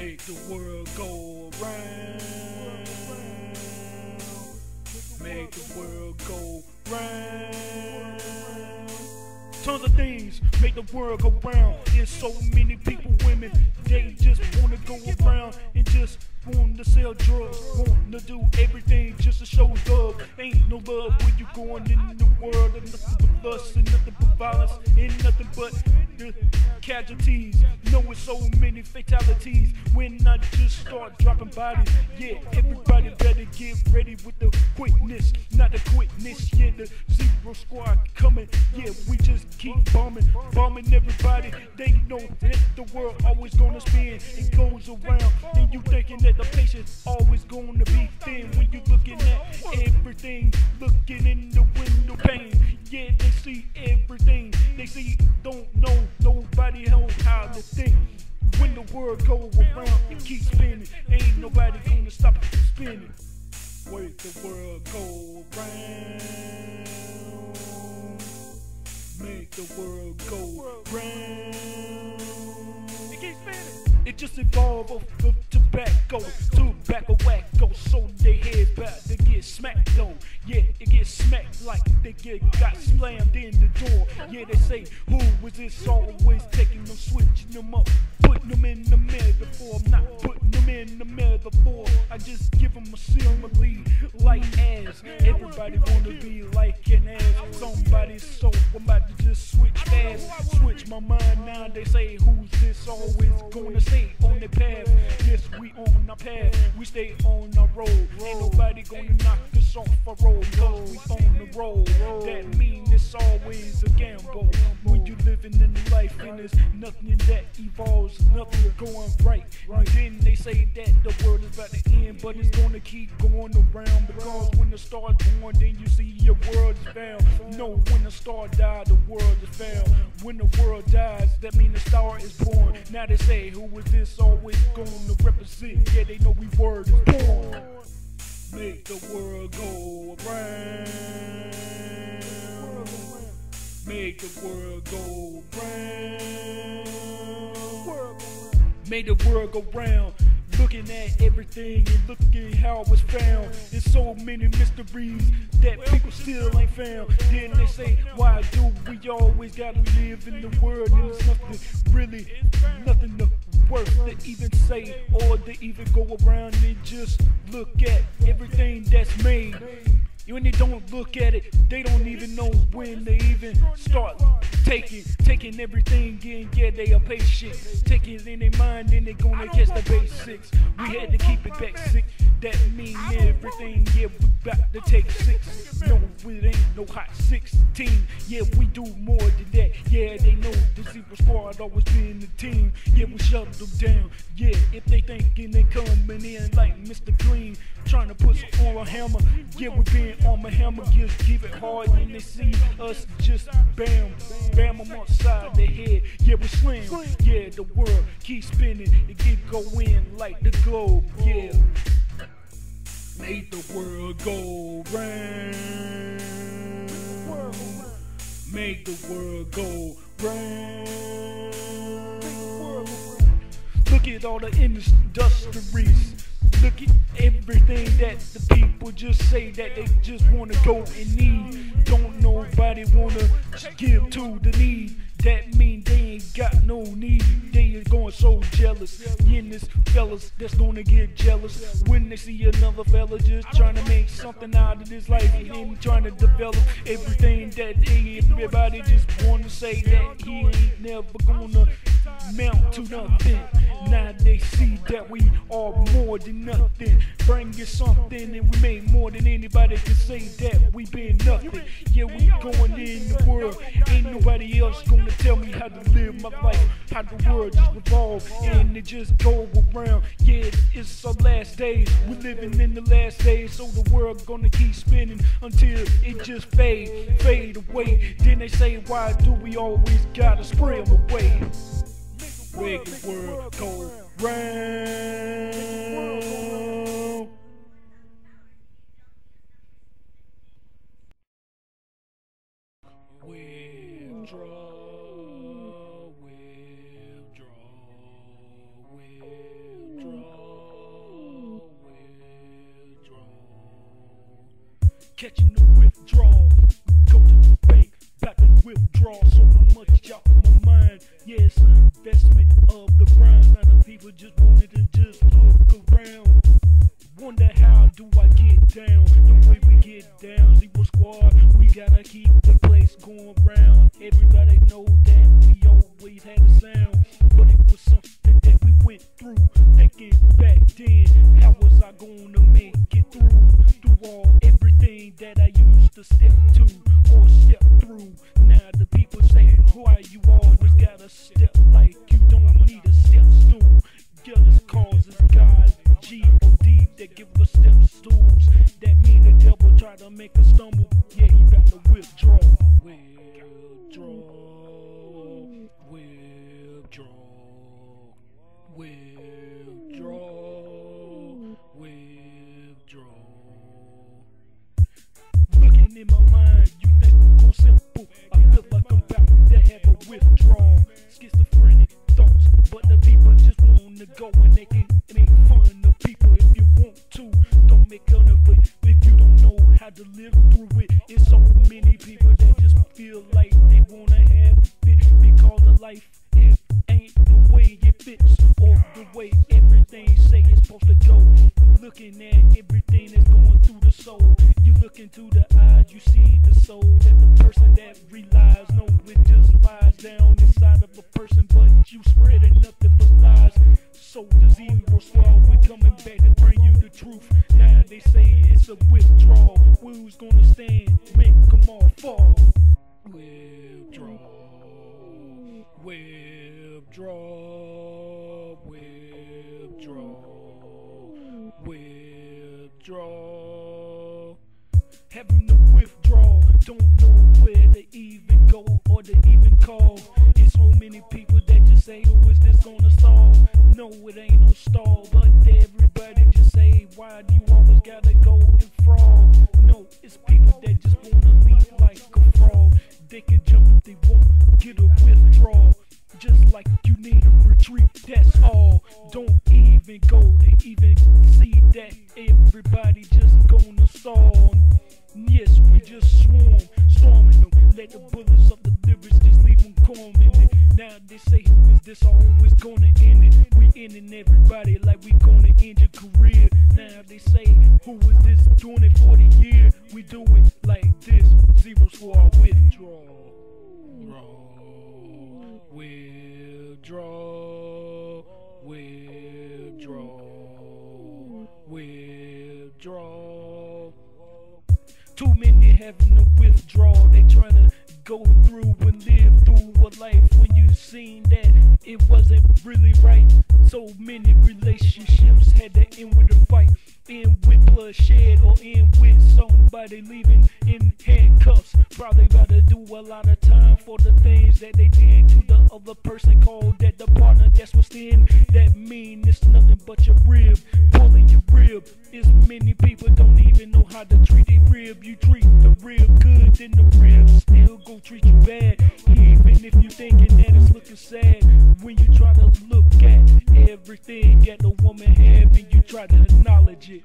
Make the world go round. Make the world go round. Tons of things make the world go round. There's so many people, women, they just wanna go around and just want to sell drugs, want to do everything just to show love. Ain't no love when you going in the world and nothing but lust and nothing but violence and nothing but the casualties. Knowing so many fatalities when I just start dropping bodies. Yeah, everybody better get ready with the quickness, not the quickness. Yeah, the zero squad coming. Yeah, we just keep bombing, bombing everybody. They know that the world always gonna spin. It goes around, and you thinking that the patience always gonna be thin when you looking at everything, looking in the window pane. Yeah, they see everything. They see, don't know nobody else how to think. When the world go around, it keeps spinning. Ain't nobody gonna stop it from spinning. Wait the world go round. Make the world go round. It just evolved off of tobacco, tobacco wacko, so they head back to get smacked though. Yeah, it gets smacked like they get got slammed in the door. Yeah, they say, who was this always taking them, switching them up, putting them in the metaphor. I'm not putting them in the metaphor. I just give them a simile like ass. Everybody wanna be like an ass. Somebody so I'm about to just switch fast, switch my mind now. They say, who's this always gonna stay on the path? Yes, we on our path. We stay on our road. Ain't nobody gonna knock us off our road. Cause we on the road. That mean it's always a gamble. When you living in the life and there's nothing that evolves, nothing going right. And then they say that the world is about to end, but it's gonna keep going around because when the star's born, then you see your world is found. No, when the star died, the world is found. When the world dies, that means the star is born. Now they say, who is this always gonna represent? Yeah, they know we word is born. Make the world go around. Make the world go round. Make the world go round. Looking at everything and looking how it was found. There's so many mysteries that people still ain't found. Then they say, why do we always gotta live in the world? And it's nothing really, nothing to worth to even say or to even go around and just look at everything that's made. When they don't look at it, they don't even know when they even start taking, taking everything in. Yeah, they are patient, taking it in their mind, then they gonna catch the basics. We had to keep it back sick. That mean everything, yeah, we about to take six. No, it ain't no hot 16. Yeah, we do more than that. Yeah, they know the zero squad always been the team. Yeah, we shut them down. Yeah, if they thinking they coming in like Mr. Green, trying to put some on a hammer. Yeah, we been on my hammer, just give it hard when they see us just bam, bam them upside the head. Yeah, we slam. Yeah, the world keep spinning, it keep going like the globe. Yeah. Make the world go round. Make the world go round. Look at all the industries. Look at everything that the people just say that they just wanna go and need. Don't nobody wanna give to the need. That mean they ain't got no need. They are going so jealous. In this fellas that's gonna get jealous when they see another fella just trying to make something out of this life and trying to develop everything that they everybody just wanna say that he ain't never gonna mount to nothing. Now they see that we are more than nothing. Bring you something and we made more than anybody can say that we been nothing. Yeah, we going in the world. Ain't nobody else gonna tell me how to live my life. How the world just revolve and it just go around. Yeah, it's our last days. We living in the last days, so the world gonna keep spinning until it just fade, fade away. Then they say, why do we always gotta spray them away? Make the world go round. Withdraw. Catching the withdrawal. Go to withdraw so much out of my mind. Yes, an investment of the grind. Now the people just wanted to just look around. Wonder how do I get down? The way we get down, Zero Squad, we gotta keep the place going round. Everybody know that we always had a sound, but it was something that we went through. Thinking back then, how was I gonna make it through? Through all everything that I used to step to or step through. Now the people say, why you always gotta step like you don't need a step stool? Jealous causes God, Having to withdraw, don't know where to even go or to even call. It's so many people that just say, Oh, is this gonna stall? No, it ain't no stall, but everybody just say, Why do you always gotta go and fraud? No, it's people that just wanna leave like a frog. They can jump if they want, get a withdrawal. Just like you need a retreat, that's all. Don't even go to even see that everybody just gonna stall. Yes, we just swarm, storming them. Let the bullets of the lyrics just leave them calm in it. Now they say, who is this always gonna end it? We ending everybody like we gonna end your career. Now they say, who is this doing it for the year? We do it like this. Zero squad withdraw. Withdraw. Having to withdraw. They trying to go through and live through a life when you seen that it wasn't really right. So many relationships had to end with a fight, end with bloodshed, or end with somebody leaving in handcuffs. Probably to do a lot of time for the things that they did to the other person. Called that the partner that's what's in. That mean it's nothing but your rib, pulling your rib. It's many people don't even know how to treat their rib. You treat the rib good, then the rib still go treat you bad. Even if you thinking that it's looking sad, when you try to look at everything that the woman have and you try to acknowledge it.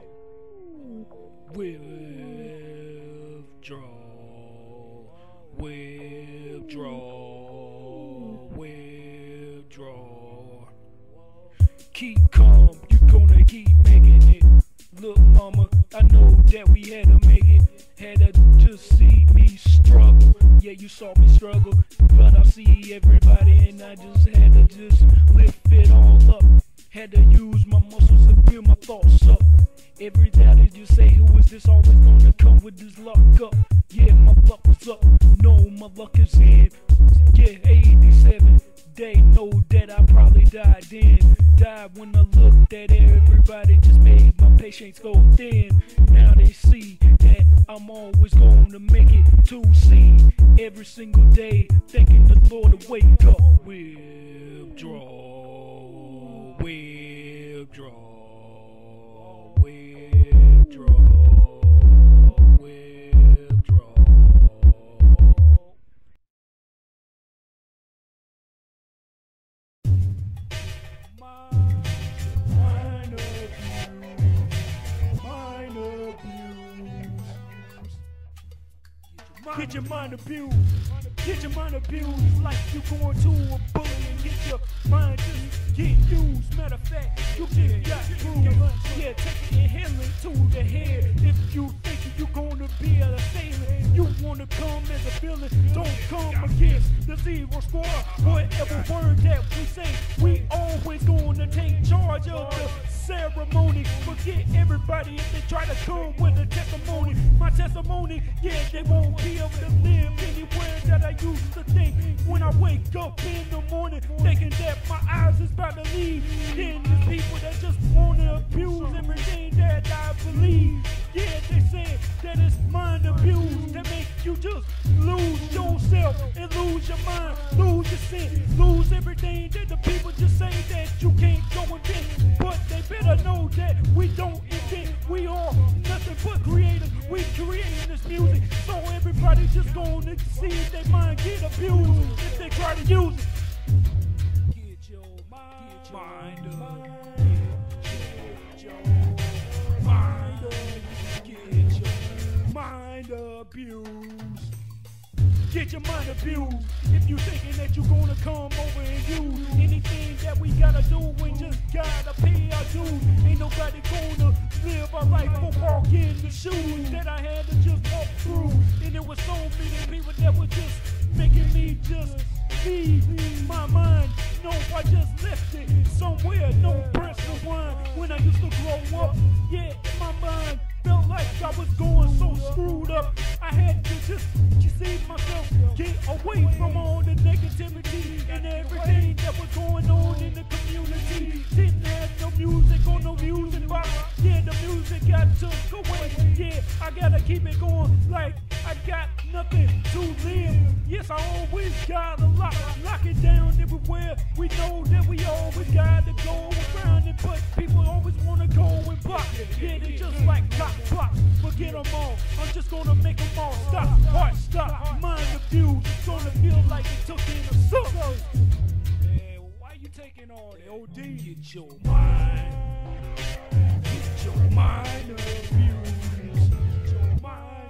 Withdraw, withdraw, withdraw. Keep calm, you gonna keep making it. Look, mama, I know that we had to make it. Had to just see me struggle. Yeah, you saw me struggle, but I see everybody, and I just had to just lift it all up. Had to use my muscles to build my thoughts up. Every day I just say, who is this always gonna come with this luck up? Yeah, my luck was up. No, my luck is in. Yeah, 87. They know that I probably died then. Died when I looked at everybody, just made my patience go thin. Now they see that I'm always to make it to see every single day, thanking the Lord to wake up. Withdraw, Get your mind abused. Get your mind abused like you going to a bully and get your mind just get used. Matter of fact, you just got bruised. Yeah, take it and to the head. If you think you gonna be a assailant, you wanna come as a villain. Don't come against the zero squad. Whatever word that we say, we always gonna take charge of the ceremony. Forget everybody if they try to come with a testimony. My testimony, yeah, they won't be able to live anywhere that I used to think. When I wake up in the morning, thinking that my eyes is about to leave. Then there's people that just wanna abuse everything that I believe. Yeah, they say that it's mind abuse that make you just abused. Get your mind abused. If you thinking that you gonna come over and use anything that we gotta do, we just gotta pay our dues. Ain't nobody gonna live a life or walk in the shoes that I had to just walk through. And it was so many people that were just making me just leave my mind. No, I just left it somewhere. No of wine. When I used to grow up, yeah, my mind felt like I was going so screwed up. I had to just see myself get away from all the negativity and everything that was going on in the community. Didn't have no music or no music box. Yeah, the music got took away. Yeah, I gotta keep it going like I got nothing to live. Yes, I always gotta lock, lock it down everywhere. We know that we always gotta go around it, but people always wanna go and block. Yeah, they just like cock blocks. Forget them all. I'm just gonna make them all stop. Heart stop. Mind abuse. It's gonna feel like it took in a suck. Yeah, why you taking all the OD? Get your mind. Get your mind abused. Get your mind.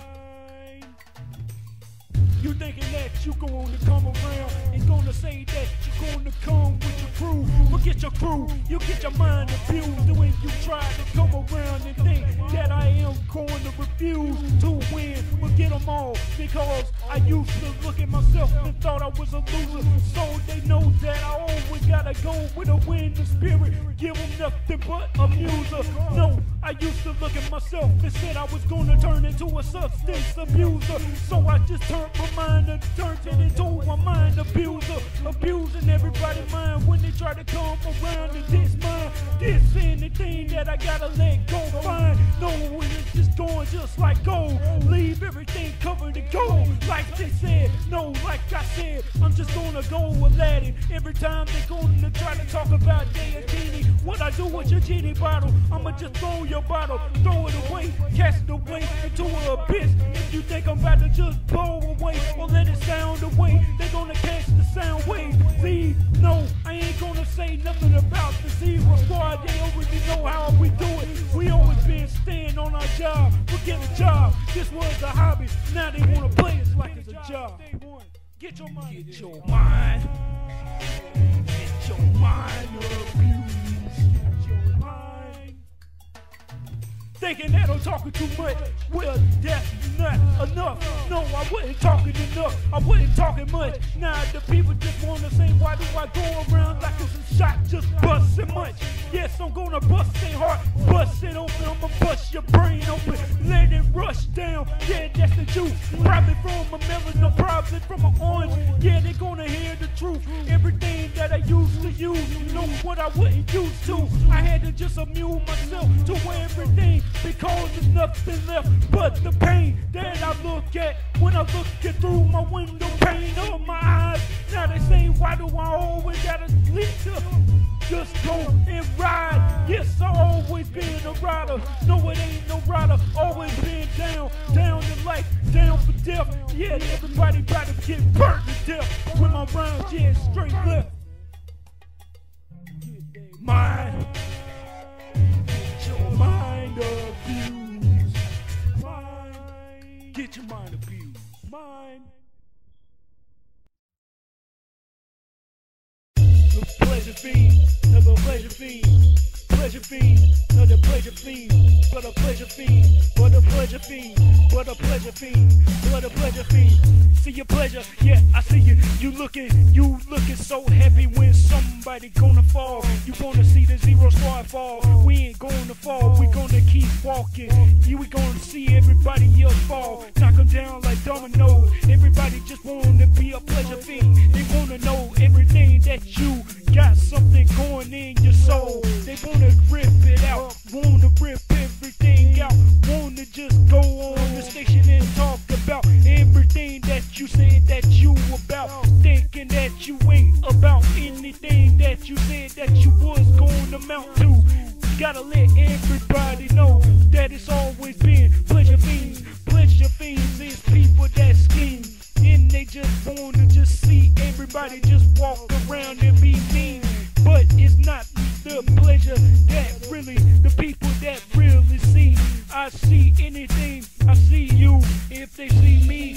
You thinking that you gonna come around and gonna say that you're gonna come with your crew. Forget your crew, you get your mind abused when you try to come around and think that I am going to refuse to win. Forget them all because I used to look at myself and thought I was a loser. So they know that I always gotta go with a winning spirit. Give them nothing but a muser. No, I used to look at myself and said I was gonna turn into a substance abuser. So I just turned my mind and turned it into a mind abuser. Abusing everybody's mind when they try to come around and this mine. Diss anything that I gotta let go. Fine, no, it's just going just like gold. Leave everything covered in gold. Like they said, no, like I said, I'm just gonna go Aladdin. Every time they're gonna try to talk about Deity, what I do with your genie bottle, I'ma just throw your bottle, throw it away, cast it away into an abyss. If you think I'm about to just blow away or let it sound away, they gonna catch the sound wave. See, no, I ain't gonna say nothing about the zero squad. They already know how we do it. We always been staying on our job. Forget a job. This was a hobby. Now they wanna play us like it's a job. Get your mind. Get your mind. Get your mind abused. Get your mind. Thinking that I'm talking too much. Well, that's not enough. No, I wasn't talking enough. I wasn't talking much. Now the people just wanna say, why do I go around like it's a shot just busting much? I'm gonna bust their heart, bust it open. I'ma bust your brain open, let it rush down. Yeah, that's the juice. Probably from a melon, no, probably from an orange. Yeah, they gonna hear the truth. Everything that I used to use, know what I wasn't used to. I had to just amuse myself to everything because there's nothing left but the pain that I look at when I look it through my window pane of my eyes. Now they say, why do I always gotta lead to just go and ride? Yes, I always been a rider. No, it ain't no rider. Always been down, down to life, down for death. Yeah, everybody about to get burnt to death with my rhymes, yeah, straight left. Mind. Get your mind abused. Mind. Get your. Mind. Fiend, not a pleasure fiend, but a pleasure fiend, but a pleasure fiend, but a pleasure fiend, but a pleasure fiend. See your pleasure, yeah, I see you. You looking, you looking so happy when somebody gonna fall. You gonna see the zero squad fall. We ain't gonna fall, we gonna keep walking. You we gonna see everybody else fall. Knock 'em down like dominoes. Everybody just wanna be a pleasure fiend. They wanna know everything that you got something going in your soul. They wanna rip it out, wanna rip everything out, wanna just go on the station and talk about everything that you said that you about, thinking that you ain't about anything that you said that you was going to mount to. Gotta let everybody know that it's always been pleasure fiends. Pleasure fiends is people that scheme. They just wanna just see everybody just walk around and be mean. But it's not the pleasure that really, the people that really see. I see anything, I see you. If they see me,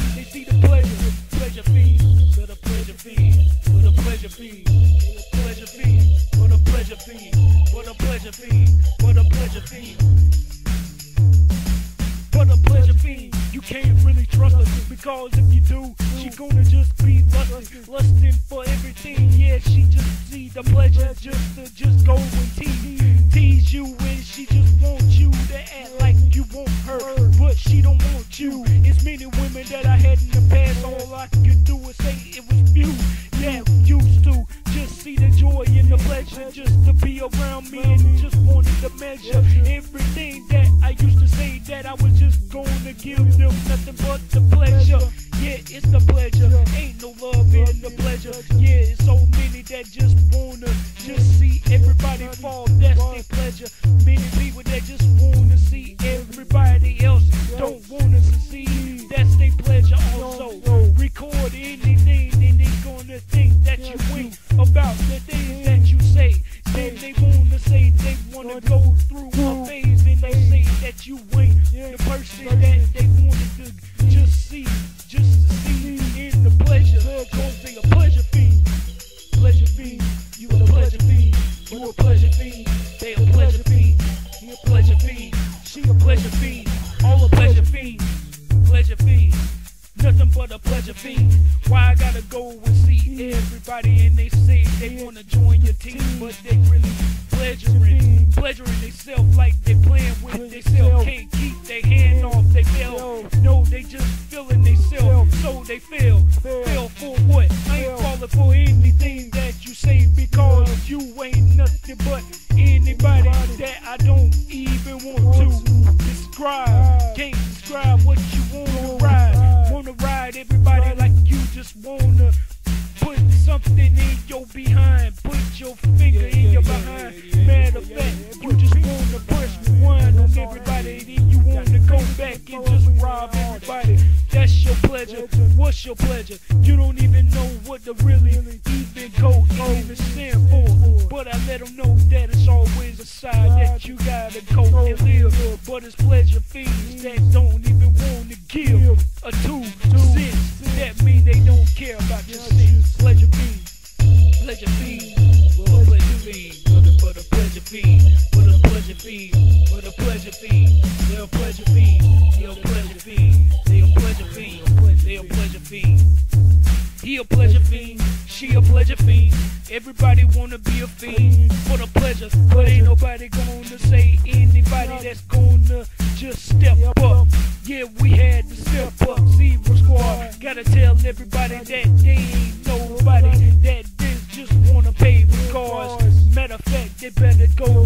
the pleasure just to just go and tease, tease you, and she just wants you to act like you want her, but she don't want you. It's many women that I had in the past, all I could do was say it was few. Yeah, used to just see the joy and the pleasure just to be around me and just wanted to measure everything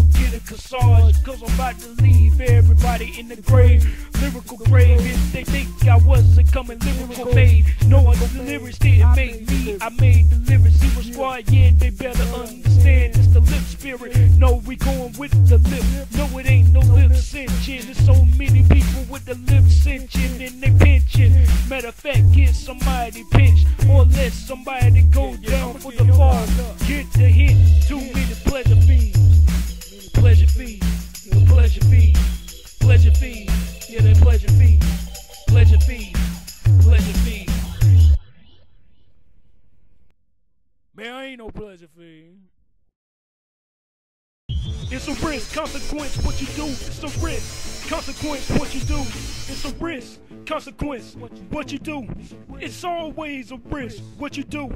go get a cassage, cause I'm about to leave everybody in the grave. Lyrical grave, if they think I wasn't coming lyrical made. No, I, the lyrics didn't make me, I made the lyrics. Zero squad, yeah, they better understand it's the lip spirit. No, we going with the lip. No, it ain't no lip cinching. There's so many people with the lip cinching and they pinching. Matter of fact, get somebody pinched or let somebody go down for the fall. Get the hint, too many pleasure fiends. Pleasure fiends, pleasure fiends, pleasure fiends. Yeah, they pleasure fiends, pleasure fiends, pleasure fiends. Man, I ain't no pleasure fiend. It's a risk, consequence, what you do. It's a risk, consequence, what you do. It's a risk, consequence, what you do. It's always a risk, what you do.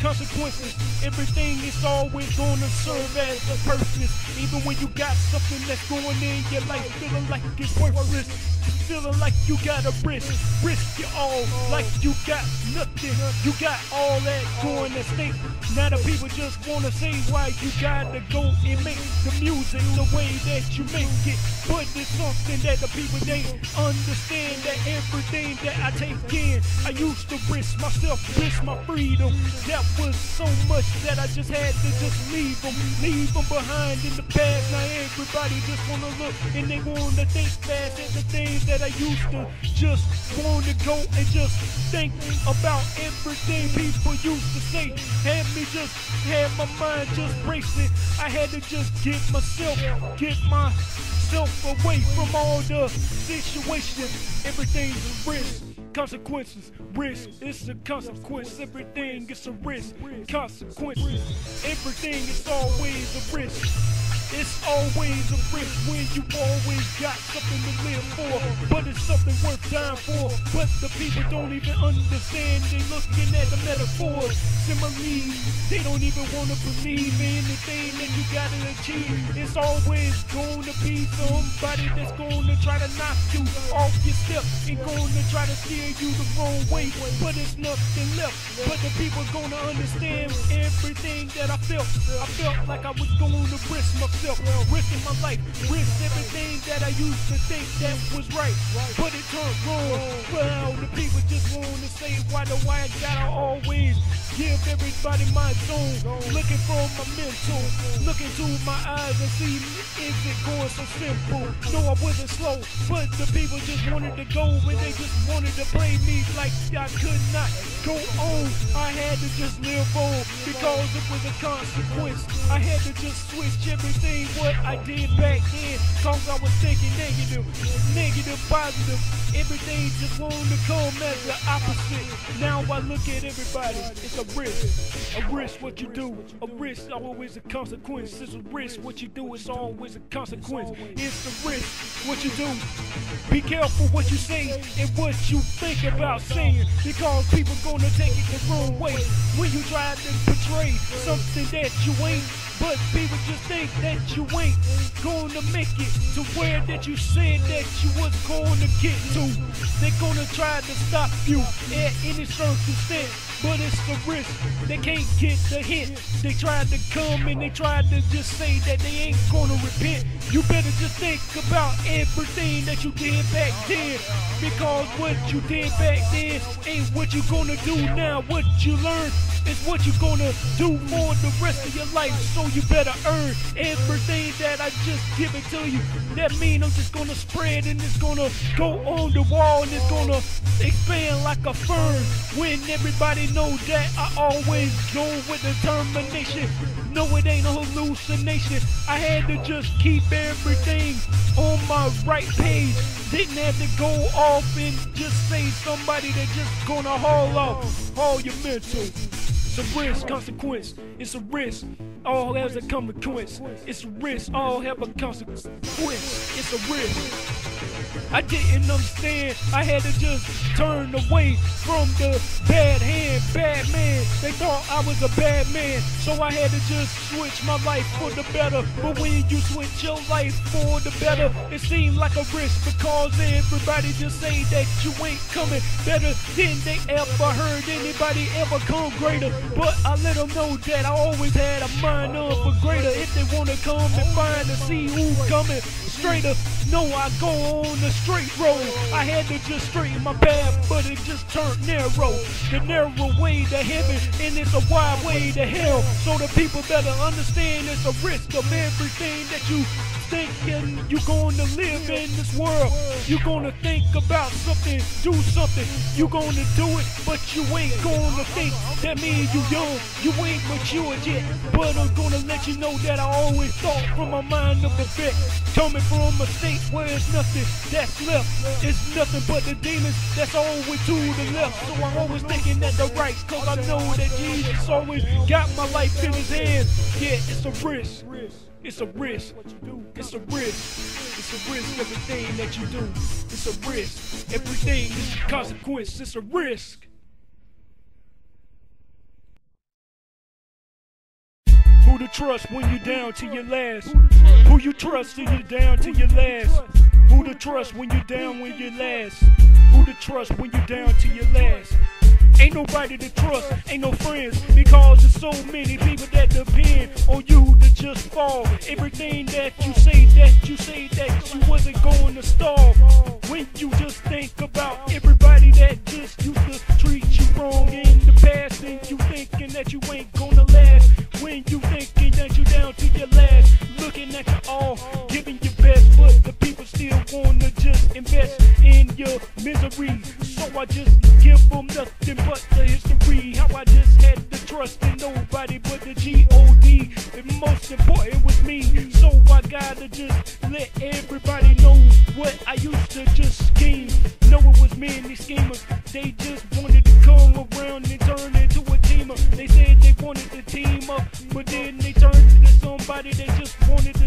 Consequences, everything is always gonna serve as a purpose. Even when you got something that's going in your life, feeling like it's worthless feeling like you got a risk, risk it all, like you got nothing. You got all that going at stake. Now the people just wanna say why you gotta go and make the music the way that you make it. But it's something that the people they understand that everything that I take in, I used to risk myself, risk my freedom. That was so much that I just had to just leave them, leave them behind in the past. Now everybody just wanna look and they wanna think fast at the things that I used to just want to go and just think about everything people used to say. Had me just, had my mind just racing. I had to just get myself, get myself away from all the situations. Everything's a risk consequences, risk, it's a consequence, everything is a risk, consequences, everything is always a risk. It's always a risk when you always got something to live for. But it's something worth dying for. But the people don't even understand. They looking at the metaphors. Similarly, they don't even want to believe in anything that you gotta achieve. It's always gonna be somebody that's gonna try to knock you off your step and gonna try to steer you the wrong way. But it's nothing left. But the people gonna understand everything that I felt. I felt like I was going to risk myself myself, risking my life, risk everything that I used to think that was right, but it turned wrong. Well, the people just want to say why do I gotta always give everybody my zone, looking for my mental, look into my eyes and see is it going so simple. No, I wasn't slow, but the people just wanted to go and they just wanted to play me like I could not go on. I had to just live on because it was a consequence. I had to just switch everything what I did back then. Cause I was thinking negative, negative, positive. Everything just wanted to come as the opposite. Now I look at everybody, it's a risk. A risk what you do. A risk always a consequence. It's a risk what you do, it's always a consequence. It's a risk what you do. Be careful what you say and what you think about saying. Because people gonna take it the wrong way. When you try to portray something that you ain't but people just think that you ain't gonna make it to where that you said that you was to get to. They're gonna try to stop you at any circumstance, but it's the risk. They can't get the hint. They tried to come and they tried to just say that they ain't gonna repent. You better just think about everything that you did back then. Because what you did back then ain't what you gonna do now. What you learned is what you're gonna do for the rest of your life. So you better earn everything that I just give it to you. That mean I'm just gonna spread and it's gonna go on the wall and it's gonna expand like a fern. When everybody know that I always go with determination. No, it ain't a hallucination. I had to just keep everything on my right page. Didn't have to go off and just say somebody that just gonna haul off, haul your mental. It's a risk, consequence. It's a risk. All has a consequence. It's a risk. All have a consequence. It's a risk. I didn't understand. I had to just turn away from the bad hand, bad man. They thought I was a bad man, so I had to just switch my life for the better. But when you switch your life for the better, it seemed like a risk because everybody just say that you ain't coming better than they ever heard anybody ever come greater. But I let them know that I always had a mind of for greater. If they wanna come and find to see who coming straighter. No, I go on the straight road. I had to just straighten my path, but it just turned narrow. The narrow way to heaven, and it's a wide way to hell. So the people better understand it's a risk of everything that you thinking you gonna live in this world. You gonna think about something, do something. You're gonna do it, but you ain't gonna think. That means you young, you ain't mature yet. But I'm gonna let you know that I always thought from my mind of the vet. Coming from a state where it's nothing that's left. It's nothing but the demons that's always to the left. So I'm always thinking that the right, cause I know that Jesus always got my life in his hands. Yeah, it's a risk. It's a risk. It's a risk. It's a risk. Everything that you do. It's a risk. Everything is a consequence. It's a risk. Who to trust when you're down to your last? Who you trust when you're down to your last? Who to trust when you down when you last? Who to trust when you down to your last? Ain't nobody to trust, ain't no friends, because there's so many people that depend on you to just fall. Everything that you say, that you say that you wasn't going to stall. When you just think about everybody that just used to treat you wrong in the past, and you thinking that you ain't gonna last. When you thinking that you down to your last, looking at you all, giving your best, but the people still wanna just invest in your misery. So I just give them nothing but the history. How I just had to trust in nobody but the G-O-D. And most important was me. So I gotta just let everybody know what I used to just scheme. Know it was me and these schemers. They just wanted to come around and turn into a teamer. They said they wanted to team up, but then they turned into somebody they just wanted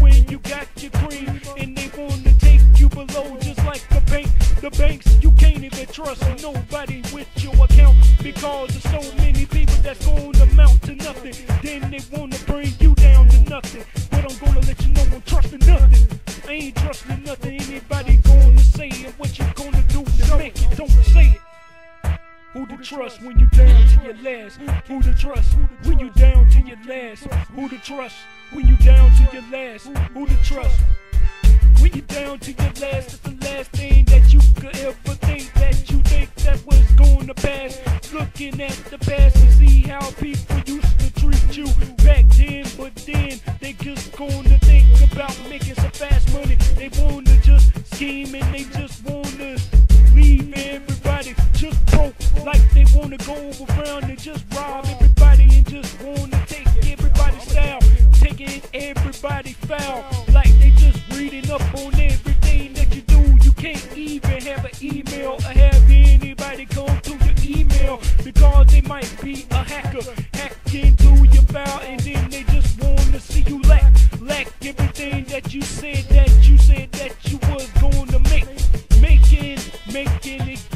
when you got your cream. And they want to take you below just like the bank. The banks, you can't even trust nobody with your account because there's so many people that's to amount to nothing. Then they want to bring you down to nothing. But I'm to let you know I'm trusting nothing. I ain't trusting nothing anybody to trust when you down to your last? Who to trust when you down to your last? Who to trust when you down to your last? Who to trust when you down to your last? It's the last thing that you could ever think that you think that was going to pass. Looking at the past and see how people used to treat you back then, but then they just gonna think about making some fast money. They wanna just scheme and they just wanna leave everybody. Just broke like they wanna go around and just rob everybody and just wanna take everybody's style taking everybody foul. Like they just reading up on everything that you do. You can't even have an email or have anybody come to your email because they might be a hacker. Hack into your file and then they just wanna see you lack lack everything that you said that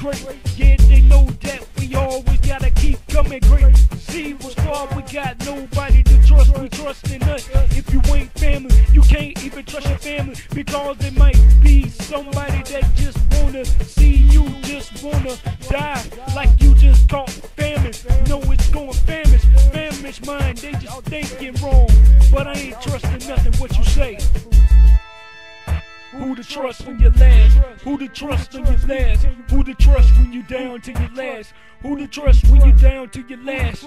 great yeah they know that we always gotta keep coming great. See what's squad we got nobody to trust we trust in us. If you ain't family you can't even trust your family because there might be somebody that just wanna see you just wanna die like you just caught famine. No it's going famish famish mind they just thinking wrong. But I ain't trusting nothing what you say who to trust when you last? Who to trust when you last? Who to trust when you down to your last? Who to trust when you down to your last?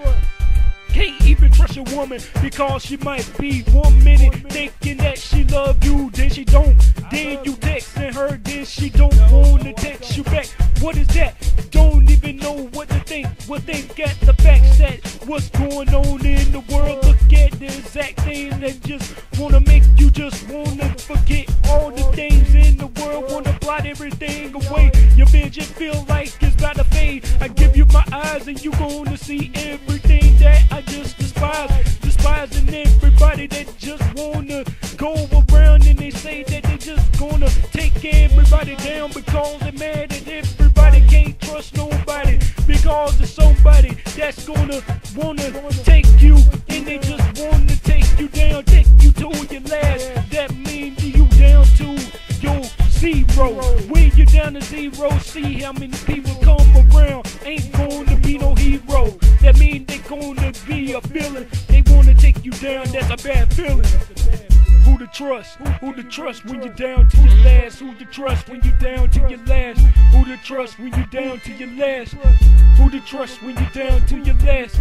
Can't even trust a woman because she might be one minute thinking that she love you, then she don't. Then you texting her, then she don't wanna text you back. What is that? Don't even know what to think. Well, think at the facts that what's going on in the world. Look at the exact thing that just wanna make you just wanna forget all the things in the world. Wanna blot everything away. Your vision feel like it's about to fade. I give you my eyes and you gonna see everything that I just despise. Despising everybody that just wanna go around and they say that they just gonna take everybody down because they're mad at everybody. Can't trust nobody because there's somebody that's gonna wanna take you and they just wanna take you down, take you to your last. That means you down to your zero. When you're down to zero, see how many people come around. Ain't gonna be no hero. That mean they gonna be a villain. They wanna take you down. That's a bad feeling. Who to trust? Who to trust when you're down to your last? Who to trust when you're down to your last? Who to trust when you're down to your last? Who to trust when you're down to your last?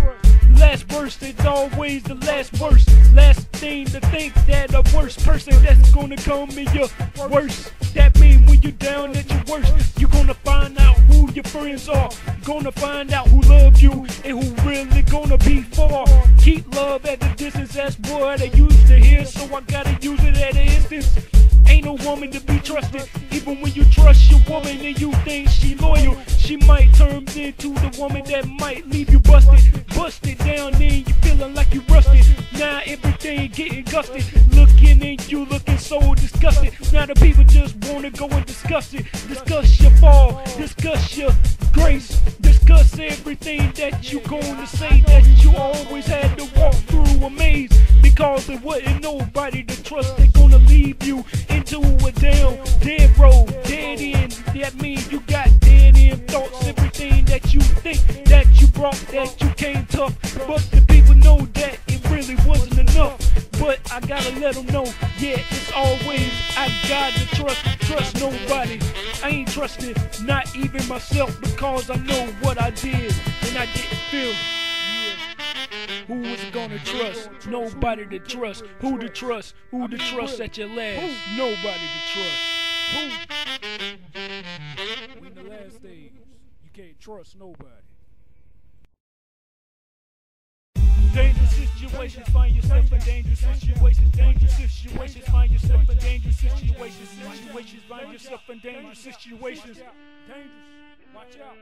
Last verse is always the last verse. Last thing to think that a worst person that's gonna come in your worst. That mean when you're down at your worst, you're gonna find out who your friends are. Gonna find out who love you and who really gonna be for. Keep love at the distance, that's what I used to hear, so I gotta use it at a instance. Ain't no woman to be trusted. Even when you trust your woman and you think she loyal, she might turn into the woman that might leave you busted. Busted down, then you feeling like you rusted. Now everything getting gusted. Looking at you looking so disgusted. Now the people just wanna go and discuss it. Discuss your fall, discuss your grace, discuss everything that you gonna say that you always had to walk through a maze because there wasn't nobody to trust. They gonna leave you into a damn dead road, dead end. That means you got dead thoughts, everything that you think that you brought, that you came tough. But the people know that it really wasn't enough. But I gotta let them know, yeah, it's always I gotta trust, trust nobody. I ain't trusting, not even myself, because I know what I did and I didn't feel. Who was gonna trust? Nobody to trust. Who to trust? Who to trust at your last? Nobody to trust. Who? We in the last stage. Can't trust nobody. Dangerous situations, find yourself in dangerous situations. Dangerous situations, find yourself in dangerous situations. Situations, find yourself in dangerous situations. Dangerous. Watch out.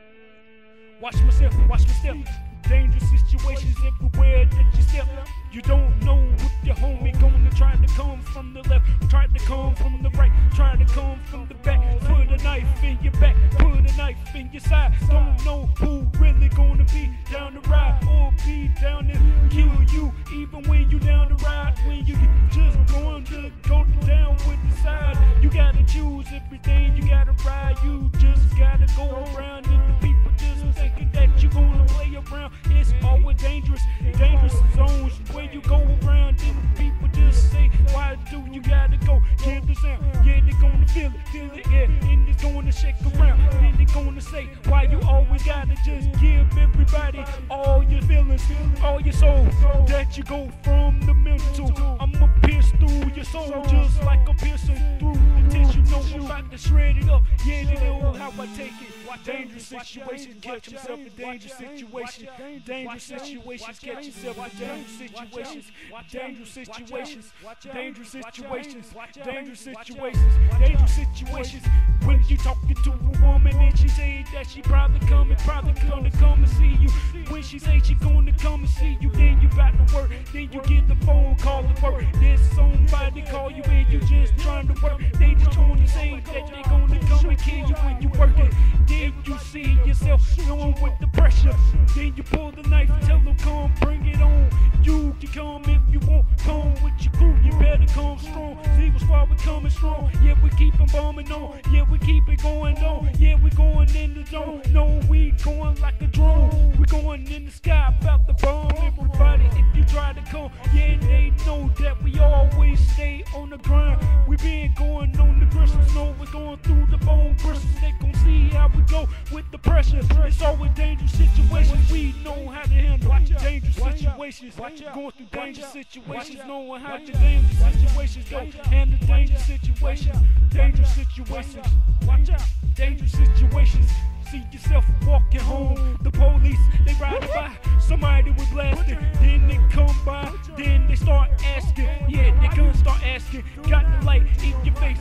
Watch myself, watch my step. Dangerous situations everywhere that you step. You don't know what your homie gonna try to come from the left, try to come from the right, try to come from the back. Put a knife in your back, put a knife in your side. Don't know who really gonna be down the ride or be down to kill you. Even when you down the ride, when you just going to go down with the side. You gotta choose everything, you gotta ride. You just gotta go around and the people just thinking that you gonna around. It's always dangerous, dangerous zones where you go around and people just say, Why do you gotta go? Hear the sound, yeah, they gonna feel it, feel it, yeah, and it's gonna shake around. Then they gonna say, Why you always gotta just give everybody all your feelings, all your soul, that you go from the mental. I'ma pierce through your soul just like a piercing through the tissue. Know I'm about to shred it up, yeah, they know how I take it. Dangerous situations, catch yourself in dangerous situations. Dangerous situations, catch yourself in dangerous situations. Dangerous situations, dangerous situations, dangerous situations, dangerous situations. When you talking to a woman and she say that she probably coming, probably gonna come and see you. When she say she gonna come and see you, then you back to work. Then you get the phone call to work. There's somebody call you and you just trying to work. They just to say that they gonna come and kill you when you working. Then you see yourself going with the pressure. Then you pull the knife, tell them come, bring it on. You can come if you want, come with your crew. You better come strong. What's why we coming strong. Yeah, we keep 'em bombing on. Yeah, we keep it going on. Yeah, we going in the zone. No, we going like a drone. We going in the sky about the bomb. Everybody, if you try to come, yeah, they know that we always stay on the grind. We been going on the bristles, know we're going through the bone bristles. They gon' see how we go with the pressure. It's always dangerous situations. We know how to handle dangerous situations. Going through dangerous situations, knowing how to dangerous situations go. Handle dangerous situations, dangerous situations. Watch out, dangerous situations. See yourself walking home. The police, they ride by. Somebody was blasting. Then they come by. Then they start asking. Yeah, they gonna start asking. Got the light in your face.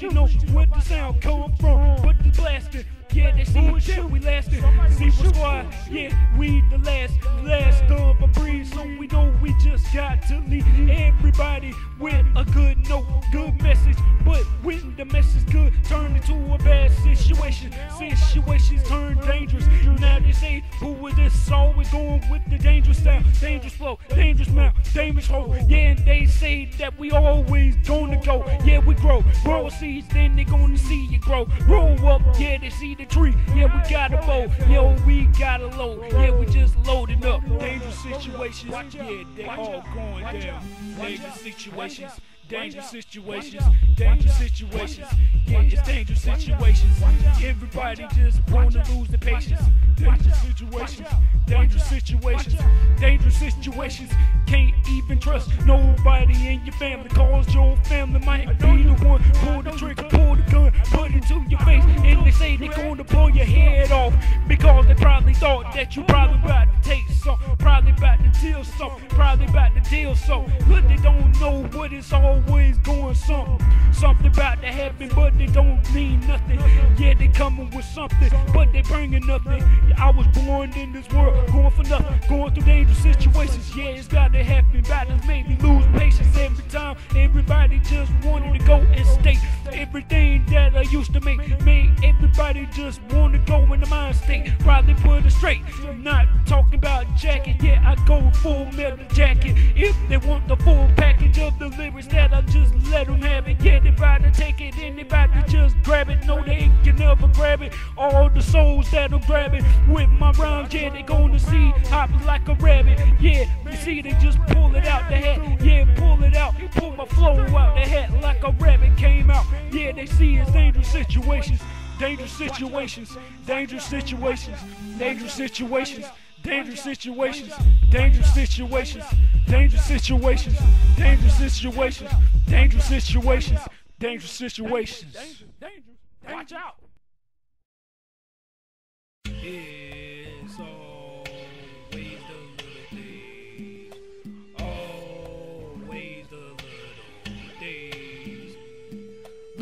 Don't know where the sound come from. But the blasting. Yeah, they see what shit we lasting. See what squad, yeah, we the last, last of a breed. So we know we just got to leave everybody with a good note, good message. But when the message good, turn into a bad situation. Situations dangerous mouth, hole. Yeah, and they say that we always gonna go. Yeah, we grow, grow seeds, then they gonna see you grow. Roll up, yeah, they see the tree. Yeah, we got a bow. Yo, we got a load. Yeah, we just loading up. Dangerous situations. Yeah, they all going down. Dangerous situations. Dangerous situations, dangerous situations, yeah, it's dangerous situations. Everybody just wanna lose their patience. Dangerous situations, dangerous situations, dangerous situations can't even trust nobody in your family. Cause your family might be the one pull the trigger, pull the gun, put it to your face. And they say they gonna blow your head off because they probably thought that you probably about to taste some, probably about to deal some, probably about to deal so But they don't know what it's always going something. Something about to happen, but they don't mean nothing. Yeah, they coming with something, but they bringing nothing. I was born in this world, going for nothing, going through dangerous situations. Yeah, it's got to gotta happen. Battles made me lose patience every time. Everybody just wanted to go and stay. Everything that I used to make made everybody just want to go in the mind state. Probably put it straight. Not talking about jacket, yeah, I go full metal jacket. If they want the full package of the lyrics that I just let them have it. Yeah, to take it, anybody just grab it. No, they can never grab it. All the souls that'll grab it with my rhymes, yeah, they gonna see hop like a rabbit. Yeah, you see, they just pull it out the hat. Yeah, pull it out, pull my flow out the hat like a rabbit came out. Yeah, they see it's dangerous situations. Dangerous situations, dangerous situations, dangerous situations, dangerous situations, dangerous situations, dangerous situations, dangerous situations, dangerous situations, dangerous situations. Watch out. It's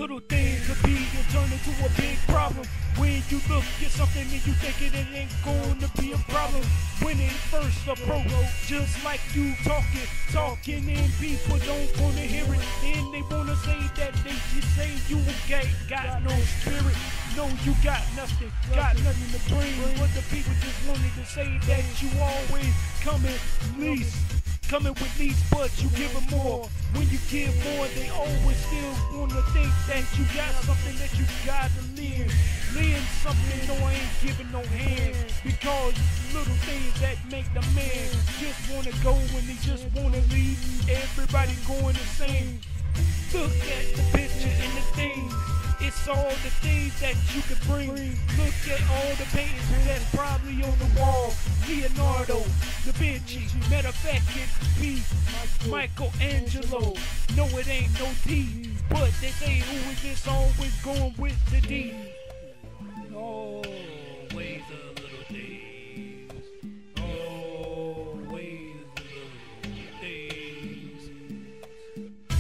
Little things could be and turn into a big problem. When you look at something and you think it ain't going to be a problem. When it first approach, just like you talking, talking and people don't wanna hear it. And they wanna say that they you say you gay, got no spirit. No, you got nothing, got nothing to bring. But the people just wanted to say that you always coming least. Coming with least, but you give them more. When you give more, they always still wanna think that you got something that you gotta lend. Lend something, no, I ain't giving no hand. Because little things that make the man just wanna go when they just wanna leave. Everybody going the same. Look at the picture and the things. It's all the things that you can bring. Look at all the paintings that's probably on the wall. Leonardo, Da Vinci. Matter of fact, it could be Michelangelo. No, it ain't no D. But they say who is this always going with the D? Always the little things. Always little things.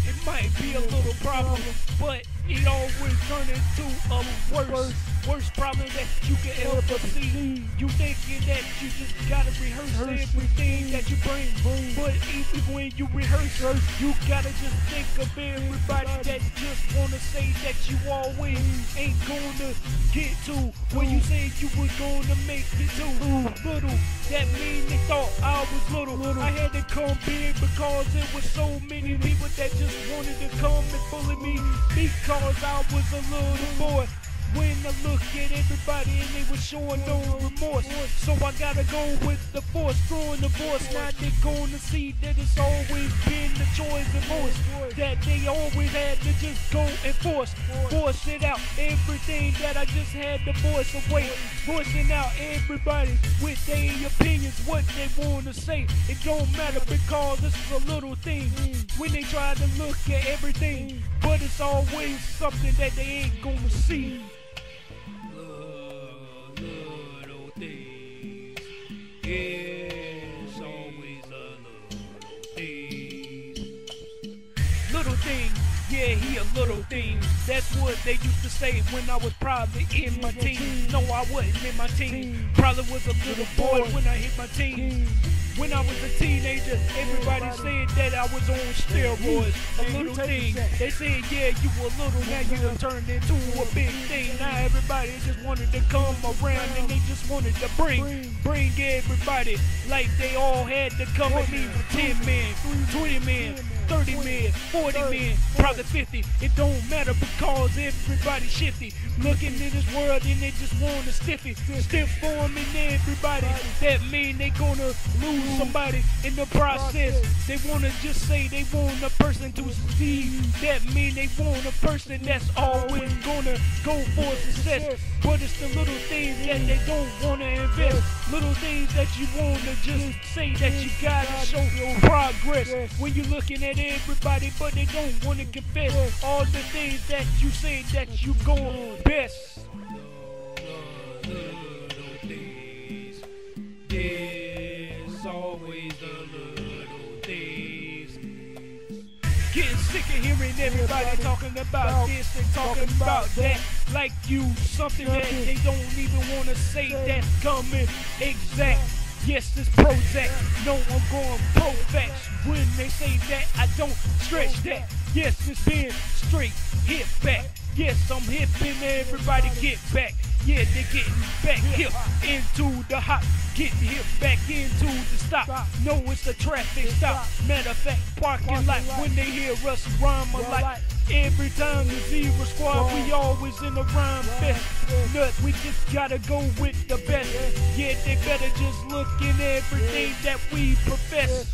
It might be a little problem, but it always turns into a worse, worse problem that you can ever see. You thinking that you just gotta rehearse everything that you bring, but even when you rehearse, you gotta just think of everybody that just wanna say that you always ain't gonna get to where you said you was gonna make it to. Little, that mean they thought I was little. I had to come big because there was so many people that just wanted to come and bully me because I was a little boy. When I look at everybody and they were showing no remorse. So I gotta go with the force, throwing the force. Now they gonna see that it's always been the choice and voice. That they always had to just go and force. Force it out. Everything that I just had to voice away. Voicing out everybody with their opinions, what they wanna say. It don't matter because this is a little thing. When they try to look at everything, but it's always something that they ain't gonna see. Little things. Always little things. Little thing, yeah, he a little thing. That's what they used to say when I was probably in my teens. No, I wasn't in my teens. Probably was a little boy when I hit my teens. When I was a teenager, everybody said that I was on steroids. A little thing. They said, yeah, you were little, now you done turned into a big thing. Now everybody just wanted to come around and they just wanted to bring, bring everybody like they all had to come at me with 10 men, 20 men. 30 men, 40 men, probably 50. It don't matter because everybody shifty. Looking in this world and they just want to stiffy. Stiff forming everybody. That mean they gonna lose somebody in the process. They wanna just say they want a person to succeed. That mean they want a person that's always gonna go for success. But it's the little things that they don't wanna invest. Little things that you wanna just say that you gotta show progress. When you looking at everybody, but they don't wanna confess all the things that you say that you go best. It's always the little things. Getting sick of hearing everybody talking about this and talking about that. Like you something that they don't even wanna say that's coming exact. Yes, it's Prozac. No, I'm going Profax. When they say that, I don't stretch that. Yes, it's being straight, hit back. Yes, I'm hipping everybody get back. Yeah, they're getting back here into the hot. Getting here back into the stop. No, it's a traffic stop. Matter of fact, parking lot when they hear us rhyme lot. Every time the Zebra Squad, we always in the rhyme fest. Nut, we just gotta go with the best. Yeah, they better just look in everything that we profess.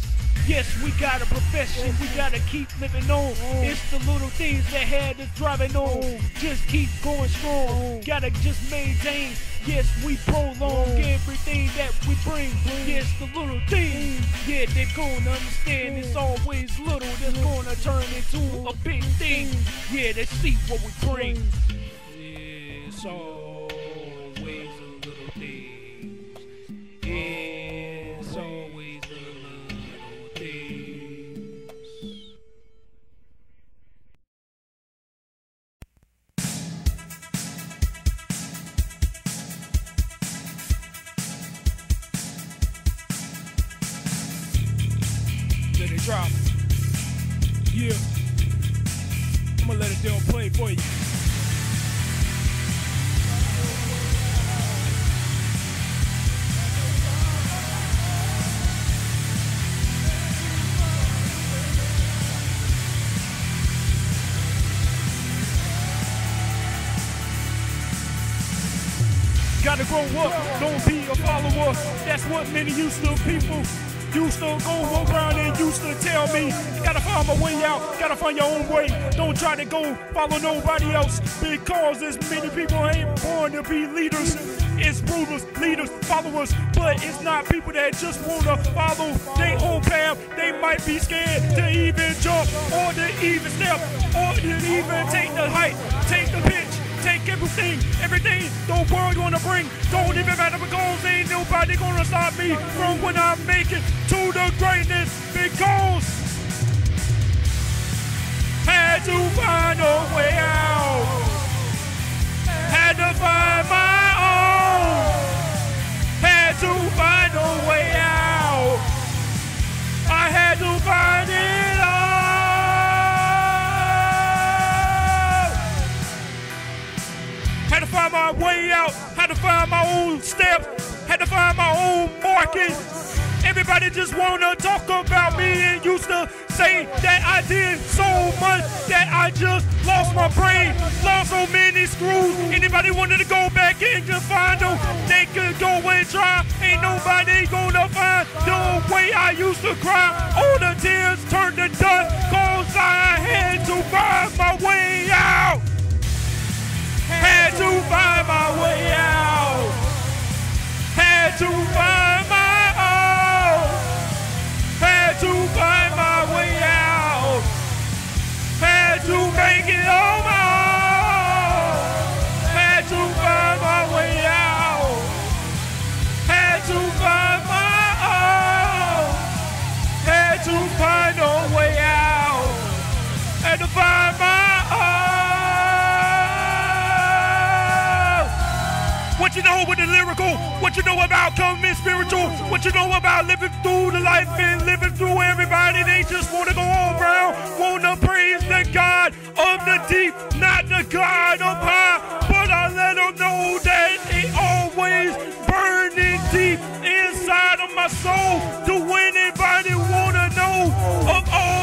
Yes, we got a profession, we gotta keep living on. Mm. It's the little things that had us driving on. Mm. Just keep going strong, mm. gotta just maintain. Yes, we prolong everything that we bring. Yes, the little things, yeah, they're gonna understand. It's always little that's gonna turn into a big thing. Yeah, they see what we bring. It's always follow nobody else because as many people ain't born to be leaders. It's rulers, leaders, followers, but it's not people that just wanna follow their own path. They might be scared to even jump or to even step or to even take the height, take the pitch take everything, everything the world wanna bring. Don't even matter because ain't nobody gonna stop me from when I make it to the greatness my way out. Had to find my own steps. Had to find my own market. Everybody just wanna talk about me and used to say that I did so much that I just lost my brain, lost so many screws. Anybody wanted to go back in to find them, they could go and try. Ain't nobody gonna find the way I used to cry. All the tears turned to dust, cause I had to find my way out. Had to find my way out. Had to find know with the lyrical? What you know about coming spiritual? What you know about living through the life and living through everybody? They just want to go all around, want to praise the God of the deep, not the God of high. But I let them know that they always burning deep inside of my soul. Do anybody want to know of all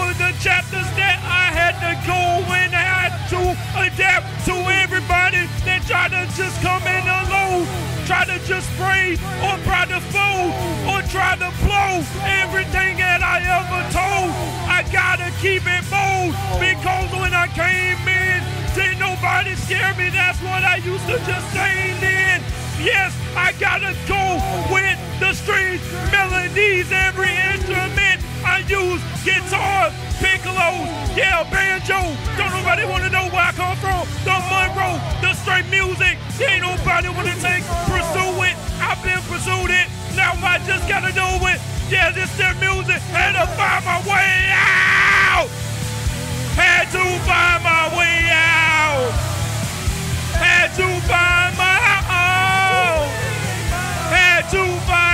just pray or try to flow or try to blow everything that I ever told. I gotta keep it bold because when I came in, didn't nobody scare me. That's what I used to just say then. Yes, I gotta go with the strings, melodies, every instrument. I use guitar, piccolo, yeah, banjo. Don't nobody wanna know where I come from. The Monroe, the straight music. Ain't nobody wanna take, pursue it. I've been pursued it. Now I just gotta do it. Yeah, this their music. Had to find my way out. Had to find my way out. Had to find my own. Had to find.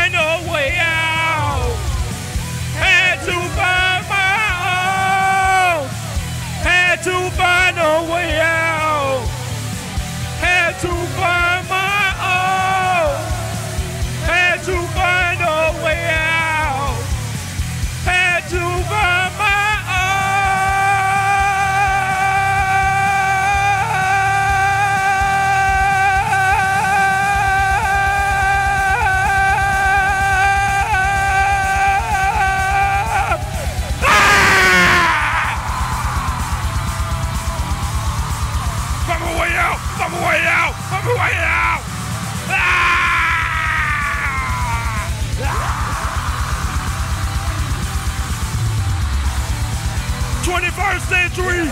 Century.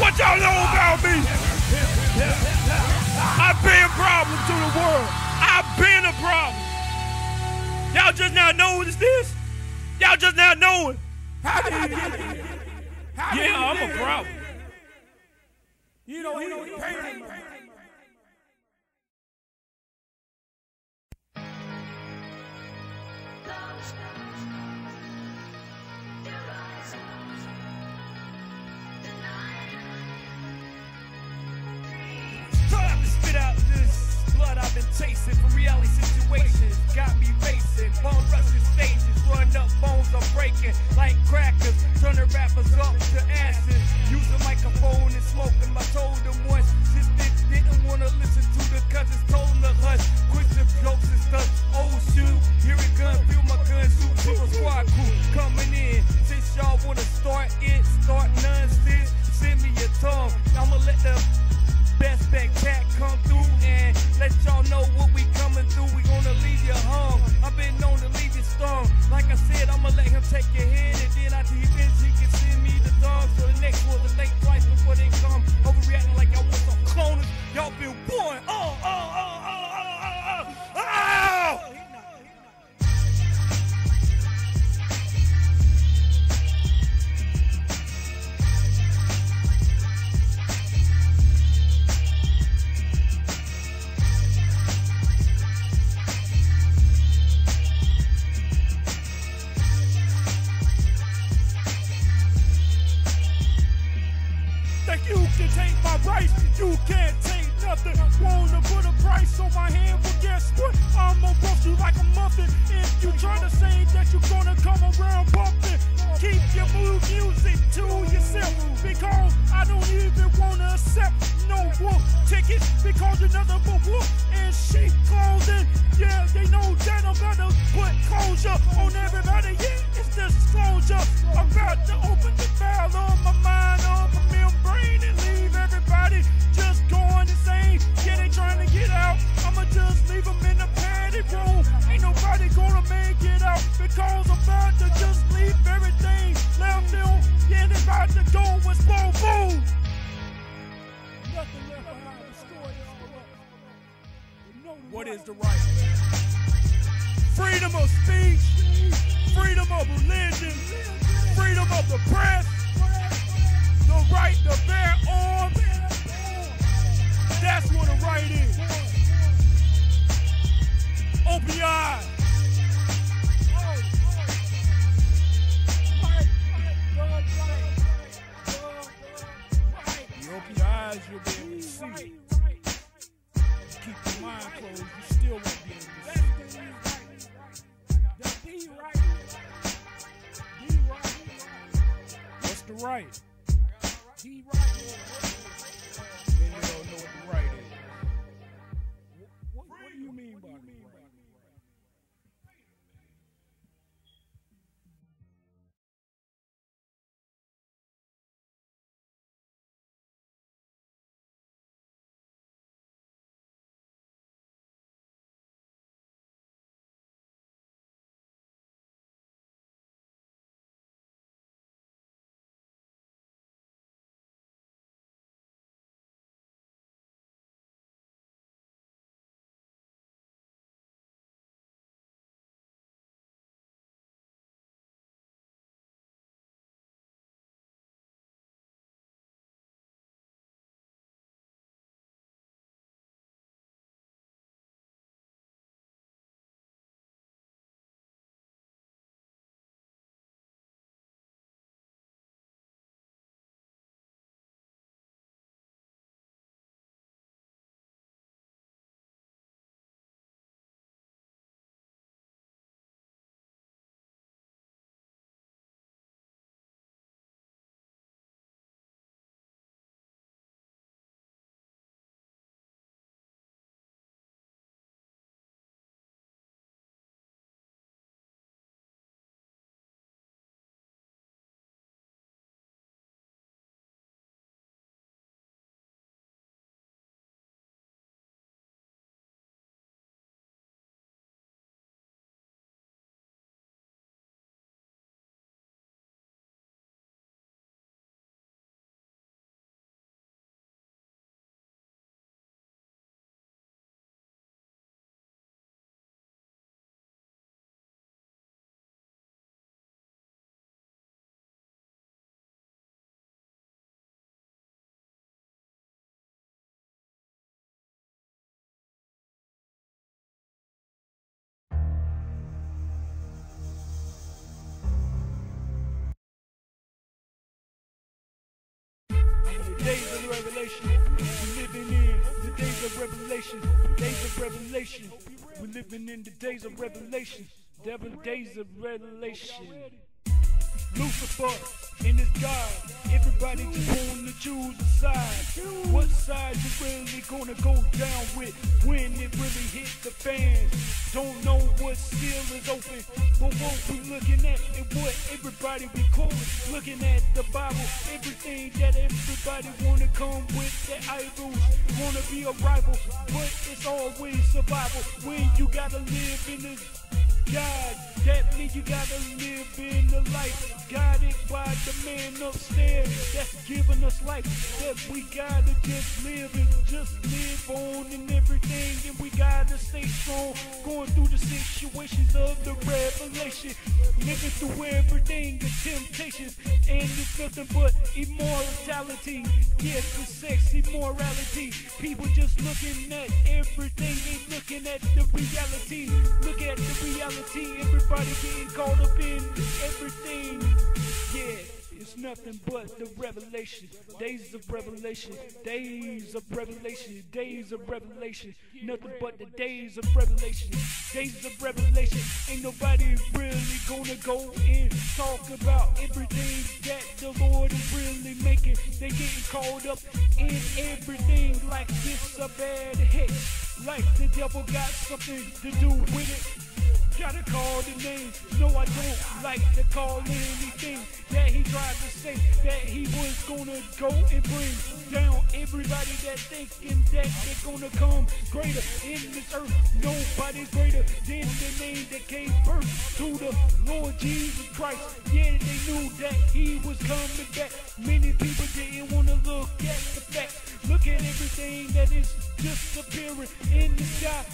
What y'all know about me? I've been a problem to the world. I've been a problem. Y'all just now know what this? Y'all just now knowing. Yeah, I'm a problem. You know, you know, he paid Try blood I've been chasing from reality situations. Got me racing, bone rushing stages, run up bones are breaking like crackers, turning rappers up to ashes. Use a microphone and smoking. I told them once, sisters didn't wanna listen to the cousins, told them to hush. Quit the jokes and stuff. Oh, Old shoe, here it gun, feel my gun, shoot zero squad crew coming in. Since y'all wanna start it, start nonsense. Send me your tongue, I'ma let the best back cat come through and let y'all know what we coming through. We gonna leave you hung. I've been known to leave you stung. Like I said, I'ma let him take your head and then after he finishes, he can send me the tongue. So the next one's to think twice before they come. Overreacting like y'all want some cloners. Y'all been born. Oh, oh, oh, oh, can take my rights, you can't take nothing. Wanna put a price on my hand, but guess what? I'ma roast you like a muffin. If you try to say that you're gonna come around bumping, keep your move music to yourself. Because I don't even wanna accept no wolf tickets because nothing but wolf and sheep clothing. Yeah, they know that I'm about to put closure on everybody. Yeah, it's disclosure. I'm about to open the valve on my mind, of my membrane, and leave everybody just going insane. Yeah, they trying to get out. I'ma just leave them in the padded room. Ain't nobody gonna make it out because I'm about to just leave everything left. Yeah, they about to go with boom boom. What is the right? Freedom of speech, freedom of religion, freedom of the press, the right to bear arms. That's what a right is. Open your eyes, you'll be able to see. Keep your mind closed, you still won't be able to see. What's the right? revelation, days of revelation. We're living in the days of revelation, Devil days of revelation. Lucifer and his God. Everybody just wanna choose a side. What side you really gonna go down with when it really hit the fans? Don't know what still is open, but what we looking at and what everybody be quoting. Looking at the Bible, everything that everybody wanna come with their idols. Wanna be a rival, but it's always survival when you gotta live in this God. That means you gotta live in the life. Guided by the man upstairs that's giving us life. That we gotta just live and just live on and everything. And we gotta stay strong. Going through the situations of the revelation. Living through everything, the temptations. And it's nothing but immortality. Yes, the sex, immorality. People just looking at everything. Ain't looking at the reality. Look at the reality. Everybody getting caught up in everything. Yeah, it's nothing but the revelation. Days of revelation. Days of revelation. Days of revelation. Nothing but the days of revelation. Days of revelation. Ain't nobody really gonna go and talk about everything that the Lord is really making. They getting caught up in everything like this a bad hit. Like the devil got something to do with it. Gotta call the name. No, I don't like to call anything that he tried to say that he was gonna go and bring down everybody that thinking that they're gonna come greater in this earth. Nobody's greater than the name that gave birth to the Lord Jesus Christ. Yeah, they knew that he was coming back. Many people didn't wanna look at the facts. Look at everything that is disappearing in the sky.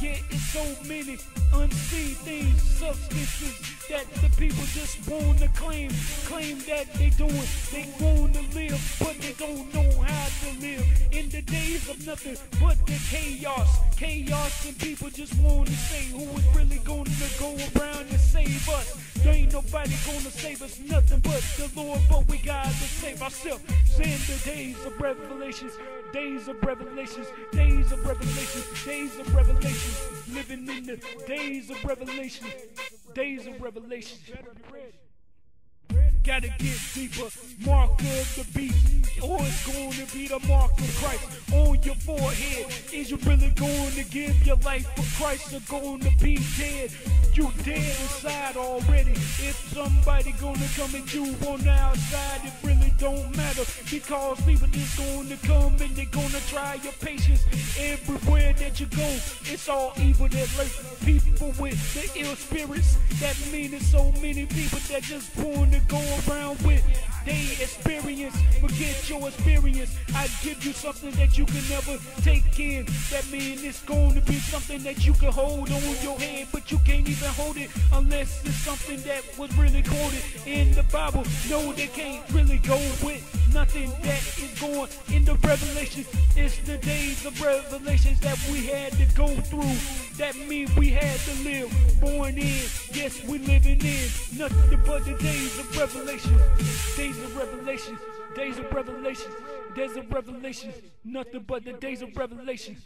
Yeah, it's so many unseen things, substances that the people just wanna claim, claim that they doing, they wanna live, but they don't know how to live. In the days of nothing but the chaos, chaos, and people just wanna say who is really gonna go around and save us. There ain't nobody gonna save us, nothing but the Lord, but we gotta save ourselves. In the days of revelations, days of revelations, days of revelation, days of revelation, living in the days of revelation, days of revelation. Gotta get deeper, mark of the beast, or it's to be the mark of Christ on your forehead. Is you really going to give your life for Christ or going to be dead? You dead inside already. If somebody gonna come at you on the outside, it really don't matter because people just gonna come and they gonna try your patience everywhere that you go. It's all evil that lurks. People with the ill spirits. That mean there's so many people that just born to go around with they experience. Forget your experience. I give you something that you can never take in. That means it's going to be something that you can hold on your head, but you can't even hold it unless it's something that was really quoted in the Bible. No, they can't really go with nothing that is going in the revelation. It's the days of revelations that we had to go through. That means we had to live. Born in, yes, we living in nothing but the days of revelation. Days of revelation. Days of revelation. Days of revelation. Nothing but the days of revelation.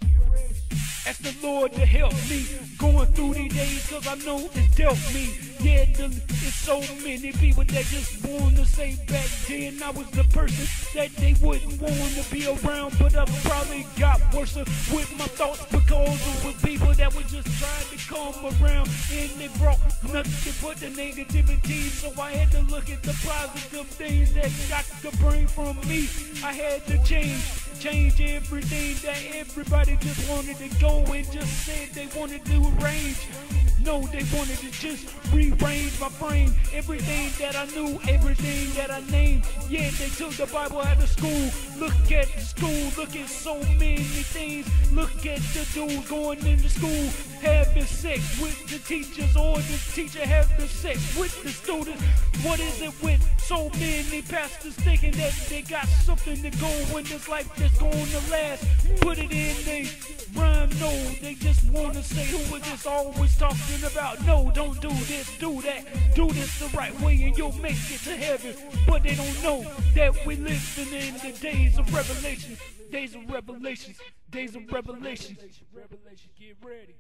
Ask the Lord to help me going through these days, cause I know it's dealt me. Yeah, the, it's so many people that just wanna say back then I was the person that they wouldn't wanna be around, but I probably got worse with my thoughts because it was people that were just trying to come around and they brought nothing but the negativity. So I had to look at the positive things that got to bring from me. I had to change change everything that everybody just wanted to go and just said they wanted to arrange. No, they wanted to just rearrange my brain. Everything that I knew, everything that I named. Yeah, they took the Bible out of school. Look at school, look at so many things. Look at the dudes going into school, having sex with the teachers, or the teacher having sex with the students. What is it with so many pastors thinking that they got something to go in this life that's going to last? Put it in they rhyme, no, they just want to say who was just always talking about. No, don't do this, do that, do this the right way and you'll make it to heaven. But they don't know that we living in the days of revelation, days of revelations, Days of revelation. Revelation, get ready.